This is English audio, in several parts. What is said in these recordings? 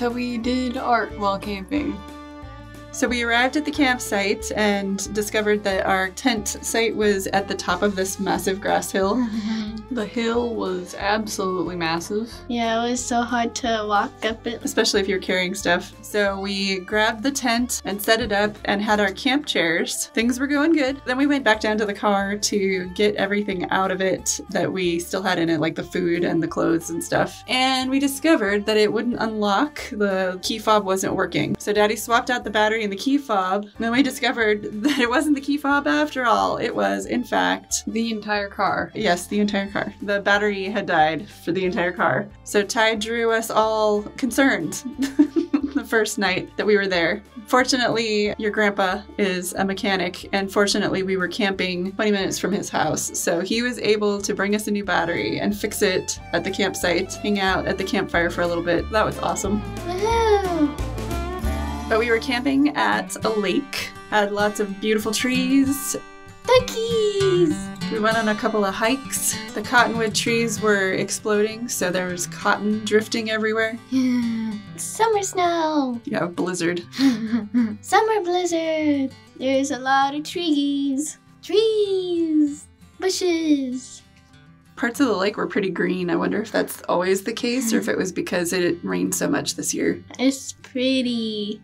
how we did art while camping. So we arrived at the campsite and discovered that our tent site was at the top of this massive grass hill. Mm-hmm. The hill was absolutely massive. yeah, it was so hard to walk up it. especially if you're carrying stuff. So we grabbed the tent and set it up and had our camp chairs. Things were going good. Then we went back down to the car to get everything out of it that we still had in it, like the food and the clothes and stuff. And we discovered that it wouldn't unlock. The key fob wasn't working. So Daddy swapped out the battery in the key fob. And then we discovered that it wasn't the key fob after all. It was, in fact, The entire car. Yes, the entire car. The battery had died for the entire car. So Ty drew us all concerned the first night that we were there. Fortunately, your grandpa is a mechanic, and fortunately, we were camping 20 minutes from his house. So he was able to bring us a new battery and fix it at the campsite, hang out at the campfire for a little bit. That was awesome. Woohoo! But we were camping at a lake, had lots of beautiful trees, Duckies! We went on a couple of hikes. The cottonwood trees were exploding, so there was cotton drifting everywhere. Yeah. Summer snow! Yeah, blizzard. Summer blizzard! There's a lot of trees. Trees! Bushes! Parts of the lake were pretty green. I wonder if that's always the case or if it was because it rained so much this year. It's pretty.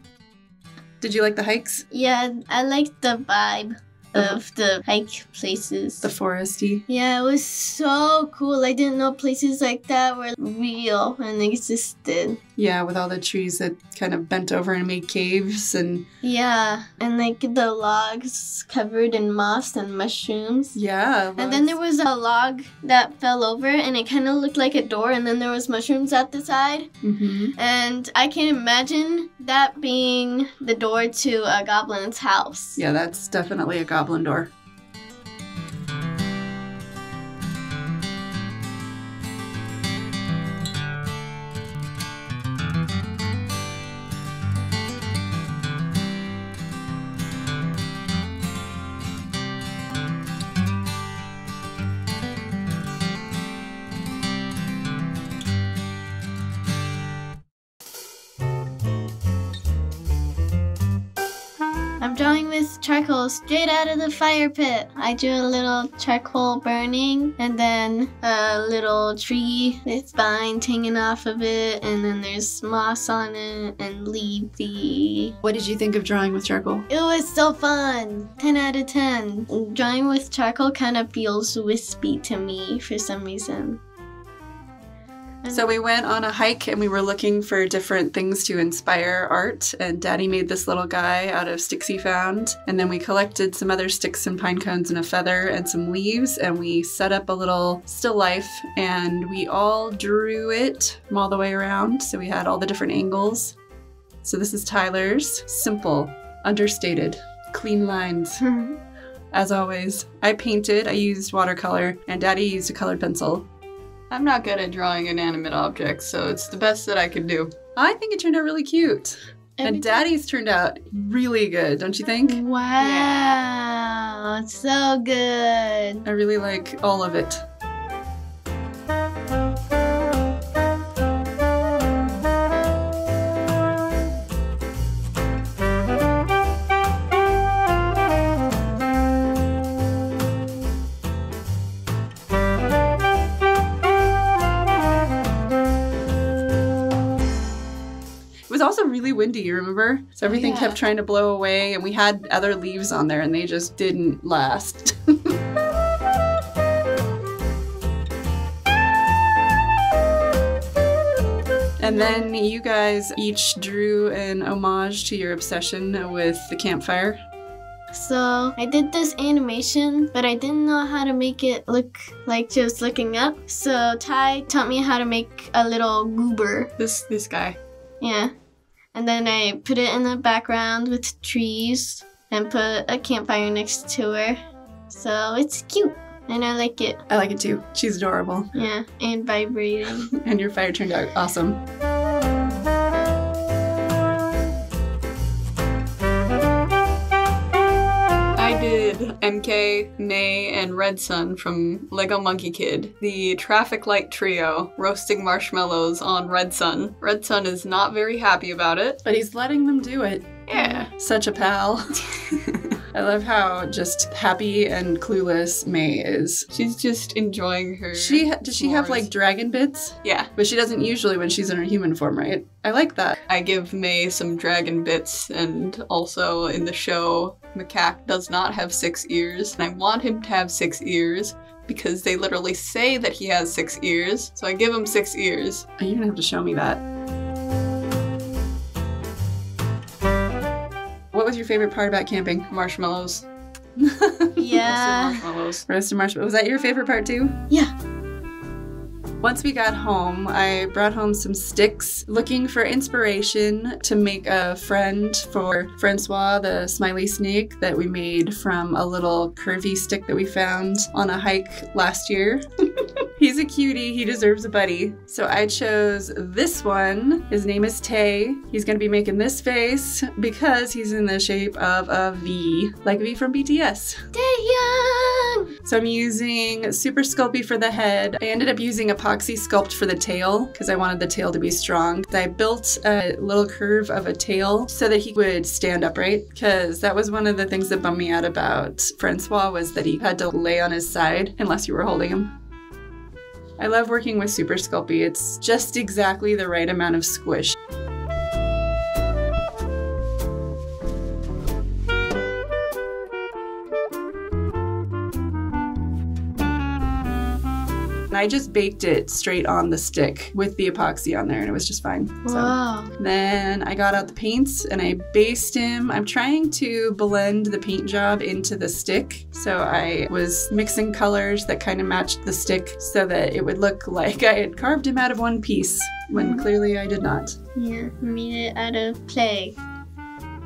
Did you like the hikes? Yeah, I liked the vibe of the hike places. The foresty? yeah, it was so cool. I didn't know places like that were real and existed. Yeah, with all the trees that kind of bent over and made caves and Yeah, and like the logs covered in moss and mushrooms. yeah. And then there was a log that fell over and it kind of looked like a door and then there was mushrooms at the side. hmm And I can imagine that being the door to a goblin's house. Yeah, that's definitely a goblin door. Charcoal straight out of the fire pit. I drew a little charcoal burning and then a little tree with vines hanging off of it, and then there's moss on it and leafy. What did you think of drawing with charcoal? It was so fun. 10 out of 10. Drawing with charcoal kind of feels wispy to me for some reason. So mm-hmm. we went on a hike and we were looking for different things to inspire art. And Daddy made this little guy out of sticks he found. And then we collected some other sticks and pine cones and a feather and some leaves. And we set up a little still life and we all drew it from all the way around. So we had all the different angles. So this is Tyler's. Simple, understated, clean lines. Mm-hmm. As always, I painted, I used watercolor, and Daddy used a colored pencil. I'm not good at drawing inanimate objects, so it's the best that I could do. I think it turned out really cute. And Daddy's turned out really good, don't you think? Wow, it's so good. I really like all of it. Also really windy, you remember? So oh, everything yeah. kept trying to blow away, and we had other leaves on there, and they just didn't last. and then you guys each drew an homage to your obsession with the campfire. So I did this animation, but I didn't know how to make it look like just looking up. So Ty taught me how to make a little goober. This this guy. Yeah. And then I put it in the background with trees and put a campfire next to her. So it's cute and I like it. I like it too. She's adorable. Yeah, and vibrating. And your fire turned out awesome. MK, Mei, and Red Son from Lego Monkie Kid, the traffic light trio roasting marshmallows on Red Son. Red Son is not very happy about it. But he's letting them do it. Yeah. Such a pal. I love how just happy and clueless Mei is. She's just enjoying her. She does she have like dragon bits? Yeah. But she doesn't usually when she's in her human form, right? I like that. I give Mei some dragon bits, and also in the show, Macaque does not have six ears, and I want him to have six ears because they literally say that he has six ears, so I give him six ears. You're gonna have to show me that. What was your favorite part about camping? Marshmallows. Yeah. Roasted marshmallows. Roasted marshmallow. Was that your favorite part too? Yeah. Once we got home, I brought home some sticks looking for inspiration to make a friend for Francois, the smiley snake that we made from a little curvy stick that we found on a hike last year. He's a cutie, he deserves a buddy. So I chose this one. His name is Tay. He's gonna be making this face because he's in the shape of a V, like V from BTS. Young. So I'm using Super Sculpey for the head. I ended up using Epoxy Sculpt for the tail because I wanted the tail to be strong. I built a little curve of a tail so that he would stand upright because that was one of the things that bummed me out about Francois was that he had to lay on his side unless you were holding him. I love working with Super Sculpey. It's just exactly the right amount of squish. And I just baked it straight on the stick with the epoxy on there, and it was just fine. So then I got out the paints and I based him. I'm trying to blend the paint job into the stick. So I was mixing colors that kind of matched the stick so that it would look like I had carved him out of one piece when mm-hmm. clearly I did not. Yeah. Made it out of clay.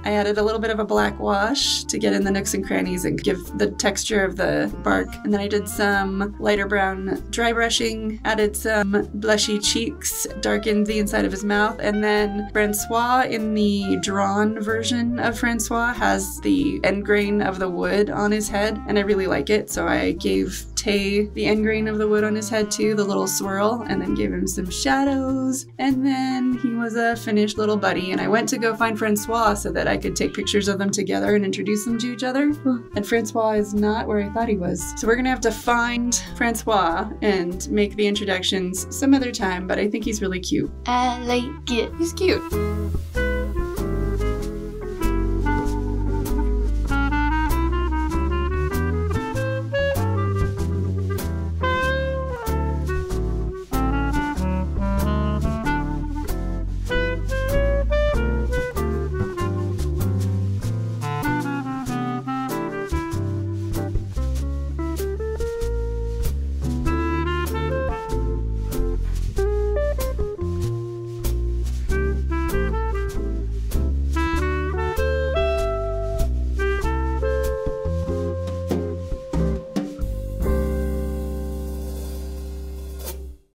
I added a little bit of a black wash to get in the nooks and crannies and give the texture of the bark. And then I did some lighter brown dry brushing, added some blushy cheeks, darkened the inside of his mouth. And then Francois, in the drawn version of Francois, has the end grain of the wood on his head. And I really like it. So I gave Tay the end grain of the wood on his head too, the little swirl, and then gave him some shadows. And then he was a finished little buddy. And I went to go find Francois so that I could take pictures of them together and introduce them to each other. And Francois is not where I thought he was. So we're gonna have to find Francois and make the introductions some other time, but I think he's really cute. I like it. He's cute.